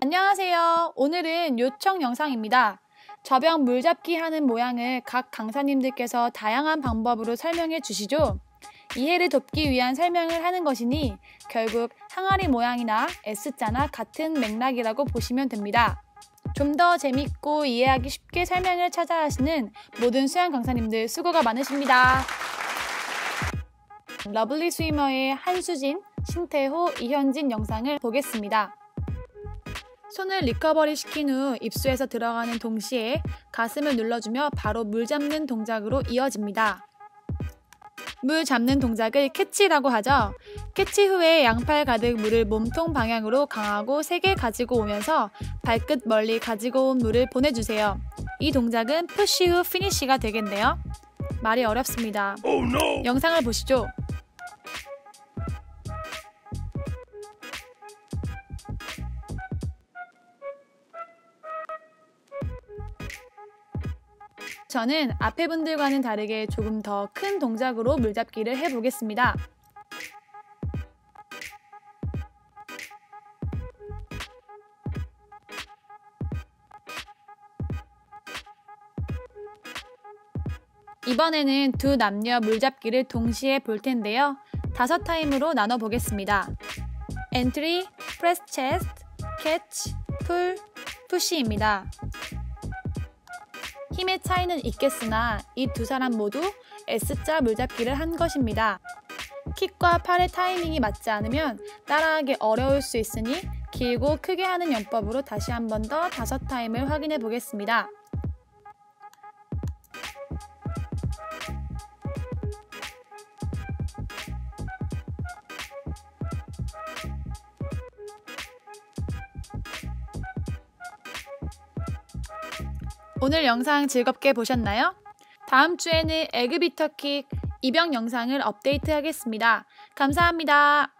안녕하세요. 오늘은 요청 영상입니다. 접영 물잡기 하는 모양을 각 강사님들께서 다양한 방법으로 설명해 주시죠. 이해를 돕기 위한 설명을 하는 것이니 결국 항아리 모양이나 S자나 같은 맥락이라고 보시면 됩니다. 좀 더 재밌고 이해하기 쉽게 설명을 찾아 하시는 모든 수영 강사님들 수고가 많으십니다. 러블리 스위머의 한수진, 신태호, 이현진 영상을 보겠습니다. 손을 recovery 시킨 후 입수에서 들어가는 동시에 가슴을 눌러주며 바로 물 잡는 동작으로 이어집니다. 물 잡는 동작을 catch라고 하죠. catch 후에 양팔 가득 물을 몸통 방향으로 강하고 세게 가지고 오면서 발끝 멀리 가지고 온 물을 보내주세요. 이 동작은 push 후 finish가 되겠네요. 말이 어렵습니다. Oh no! 영상을 보시죠. 저는 앞에 분들과는 다르게 조금 더 큰 동작으로 물잡기를 해보겠습니다. 이번에는 두 남녀 물잡기를 동시에 볼 텐데요. 다섯 타임으로 나눠 보겠습니다. entry, press chest, catch, pull, push입니다. 힘의 차이는 있겠으나 이 두 사람 모두 S자 물잡기를 한 것입니다. 킥과 팔의 타이밍이 맞지 않으면 따라하기 어려울 수 있으니 길고 크게 하는 영법으로 다시 한 번 더 다섯 타임을 확인해 보겠습니다. 오늘 영상 즐겁게 보셨나요? 다음 주에는 에그비터킥 입영 영상을 업데이트하겠습니다. 감사합니다.